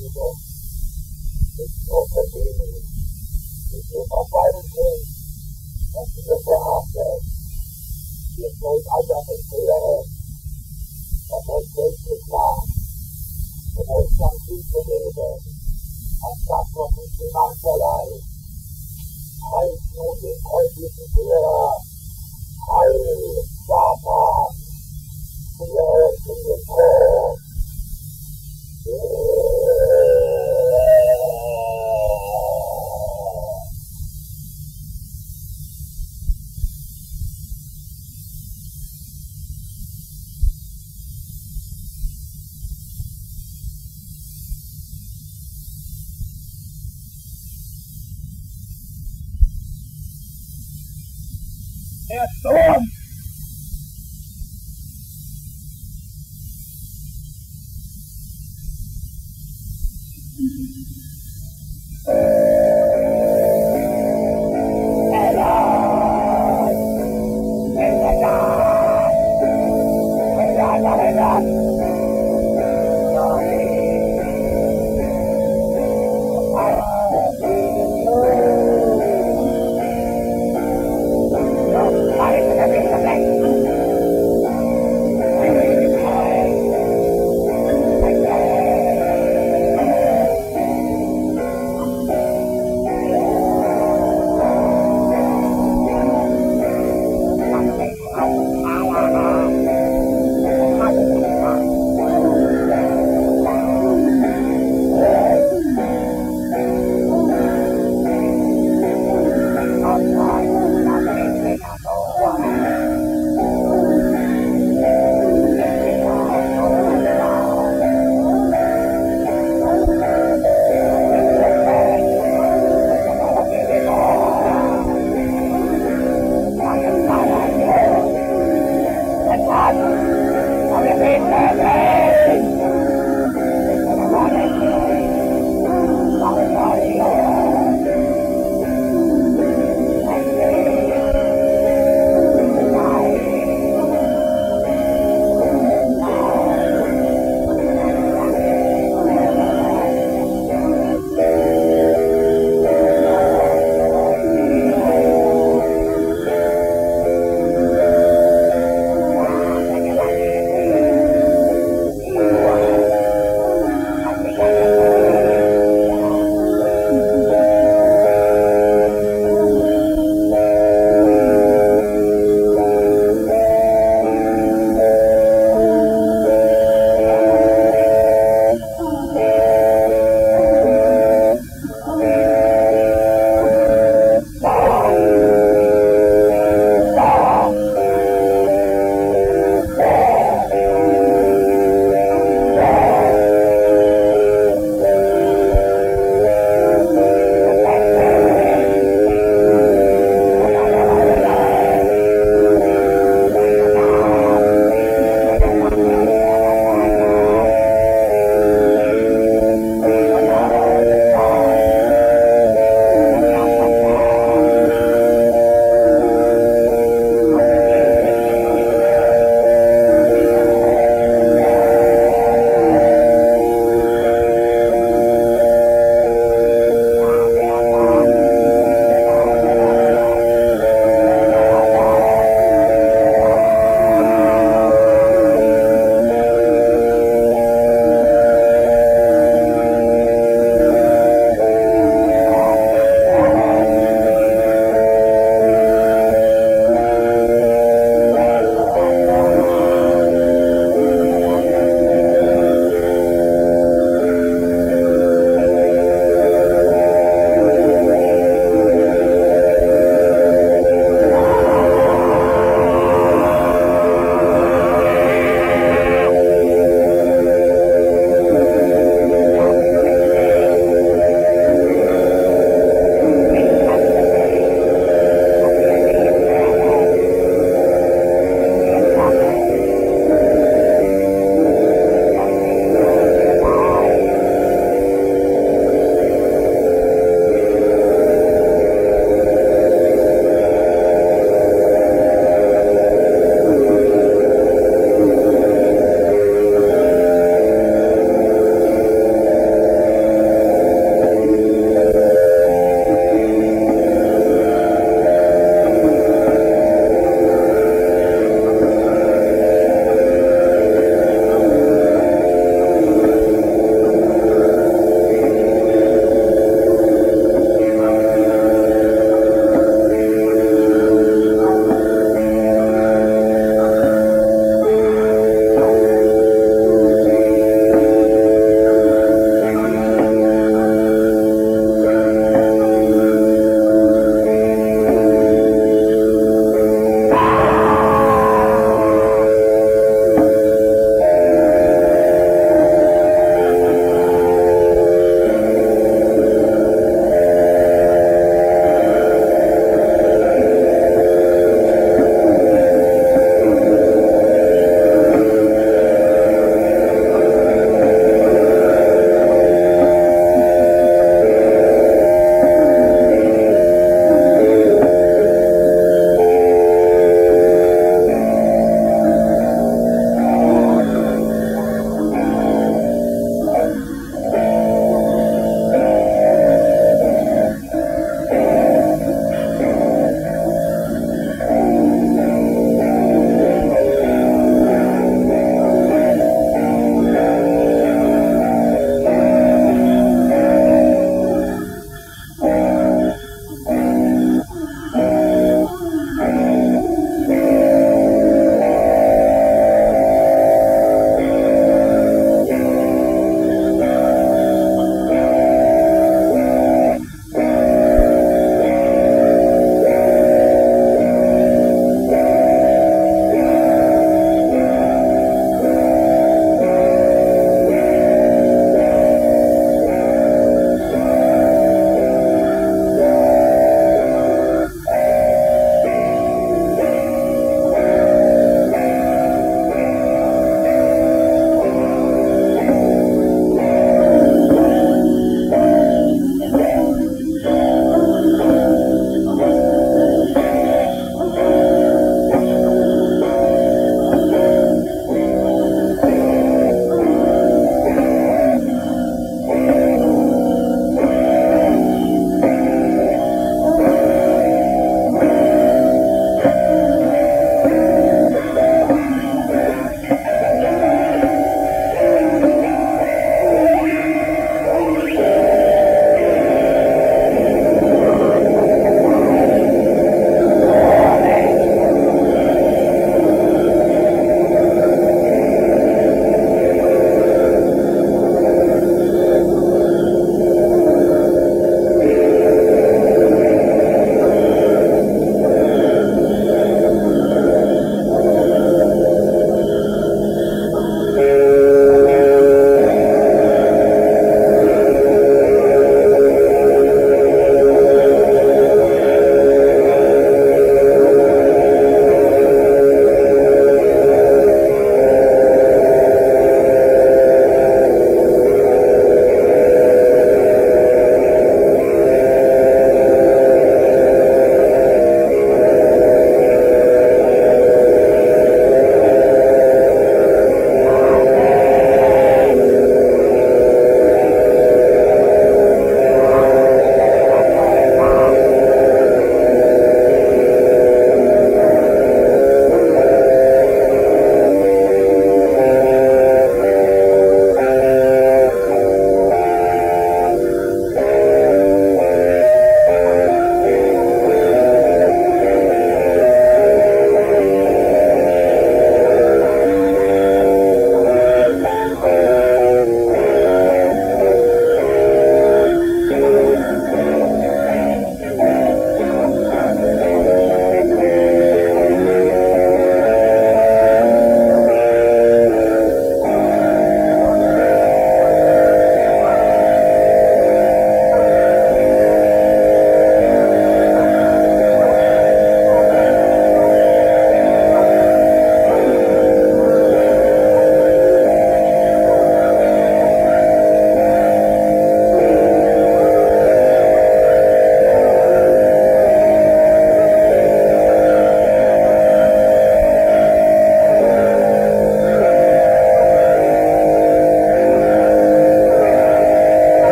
people é dono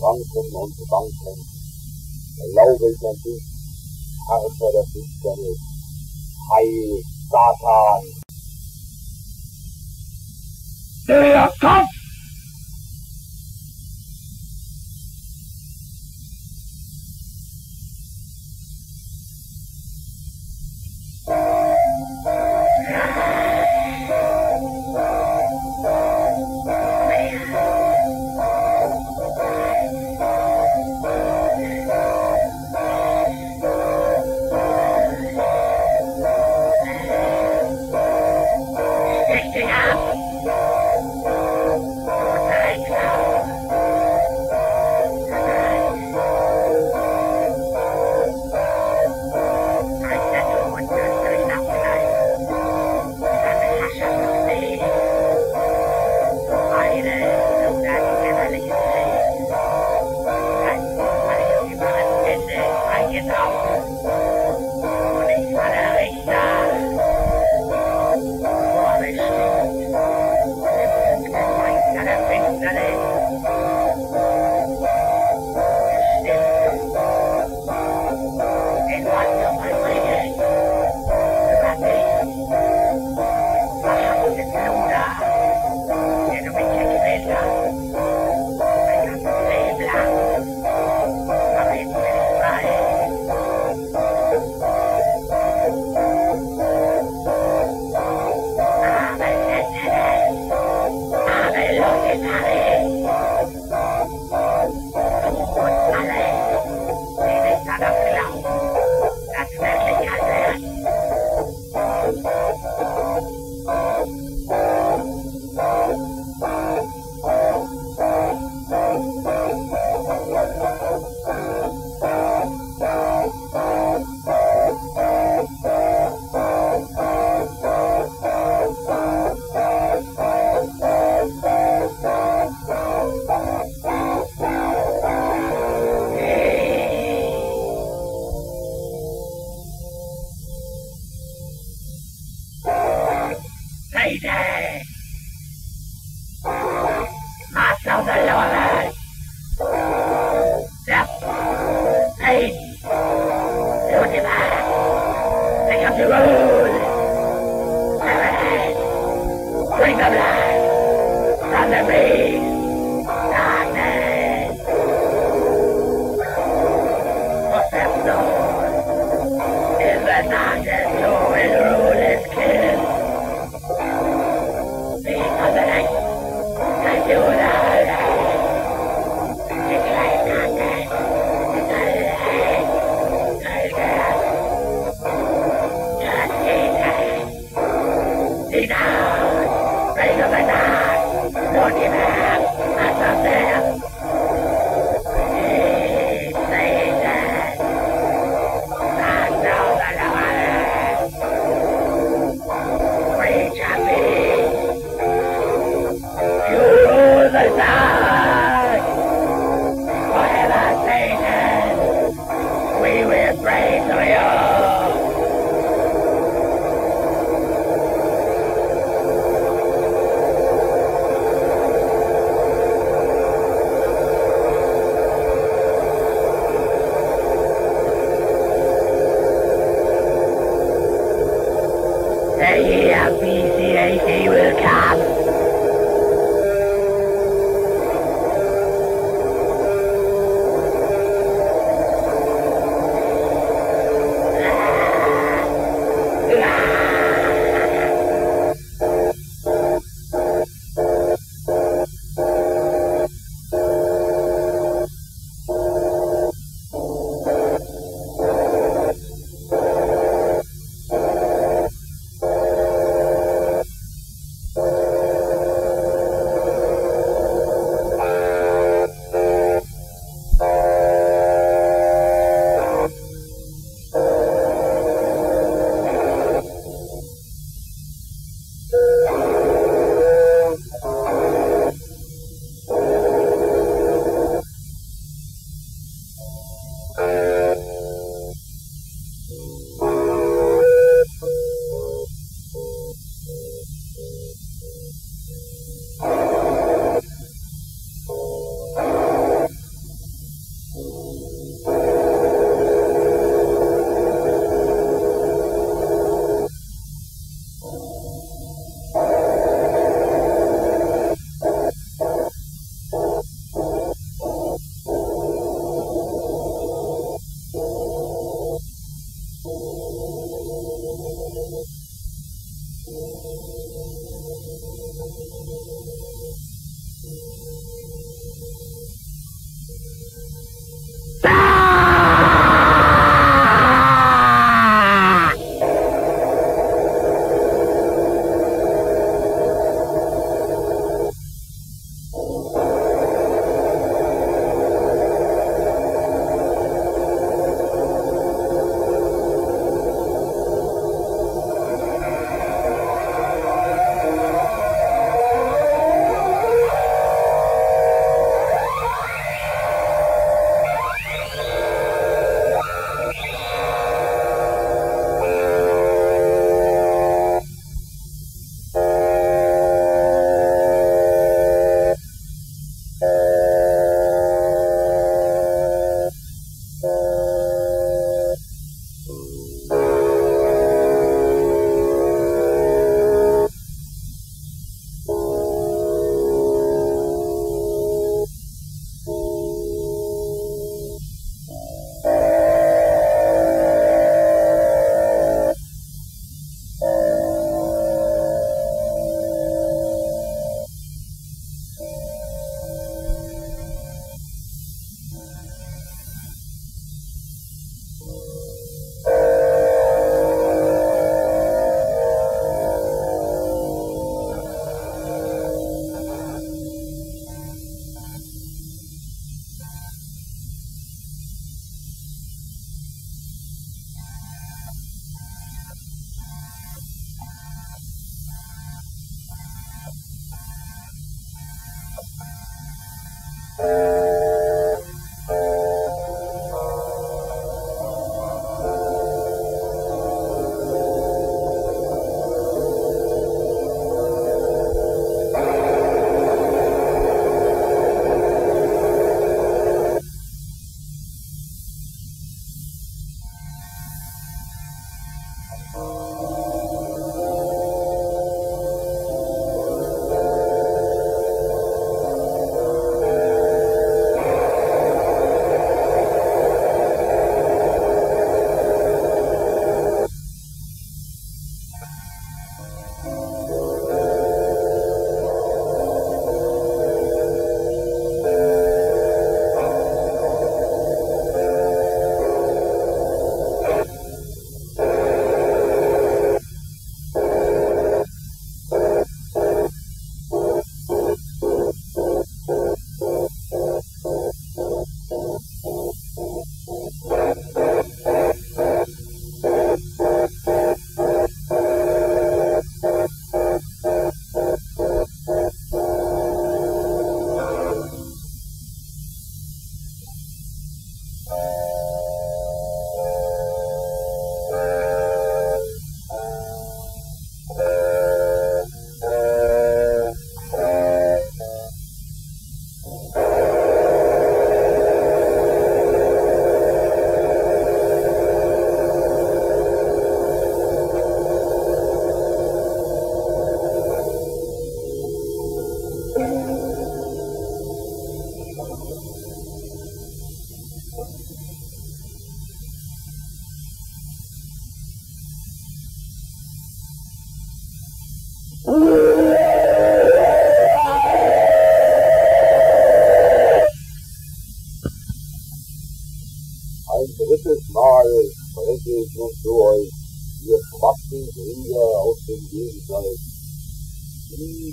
vorankommen und vorankommen. Der Laubweg natürlich, Herrscher der Finsternis, Heil, Satan. Der Kopf Oh.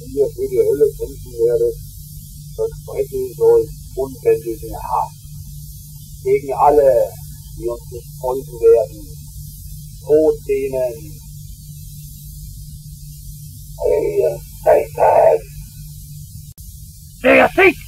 Wie ihr für die Hölle kämpfen werdet, verspreche ich euch unbändigen Hass gegen alle, die uns nicht folgen werden. Tod denen, ihr Satan! Der Sieg!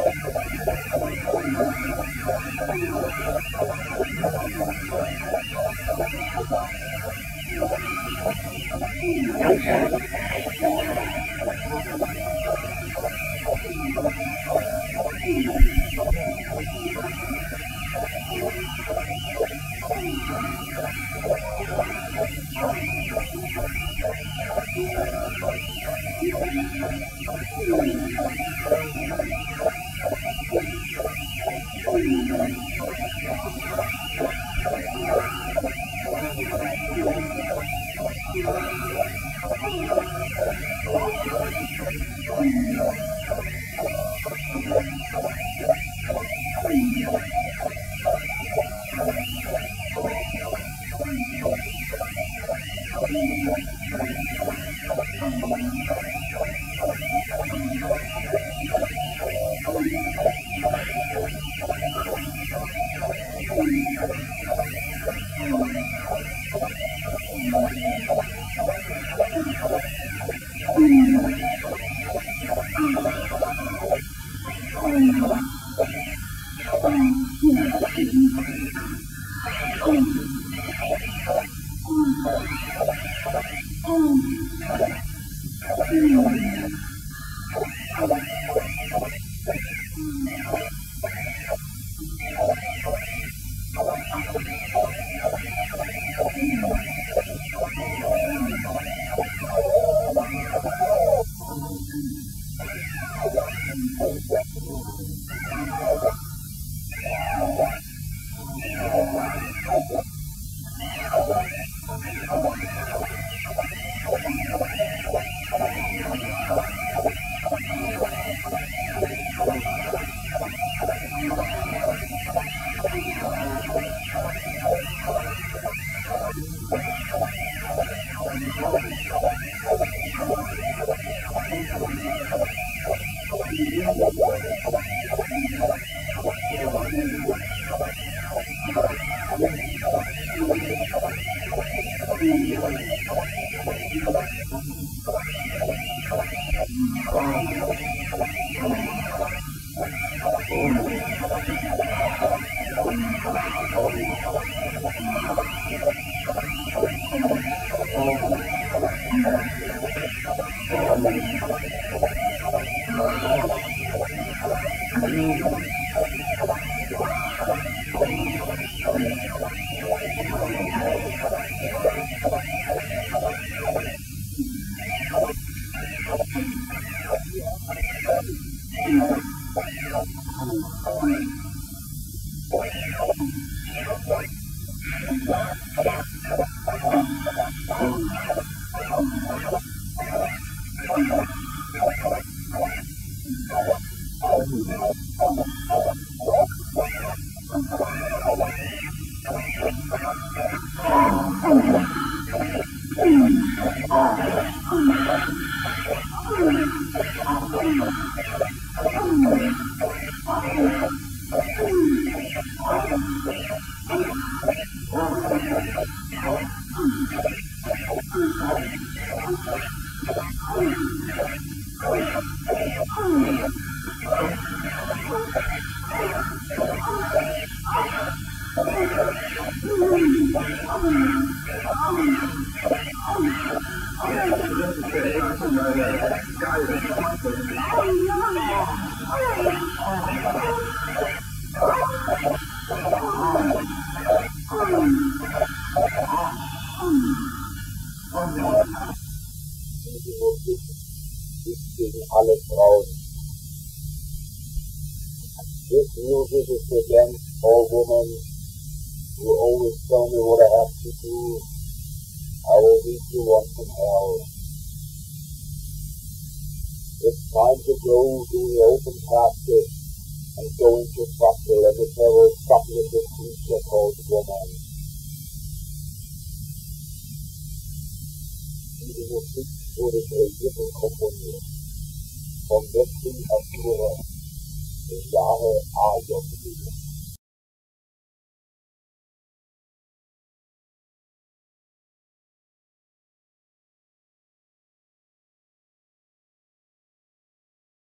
Bahia. Alle Frauen. This music is against all women who always tell me what I have to do. I will lead you on from hell. It's time to go to the open casket and go into battle and the terror speculative creature called woman. Musik wurde kreiert und komponiert von Wesley Asura im Jahre AJ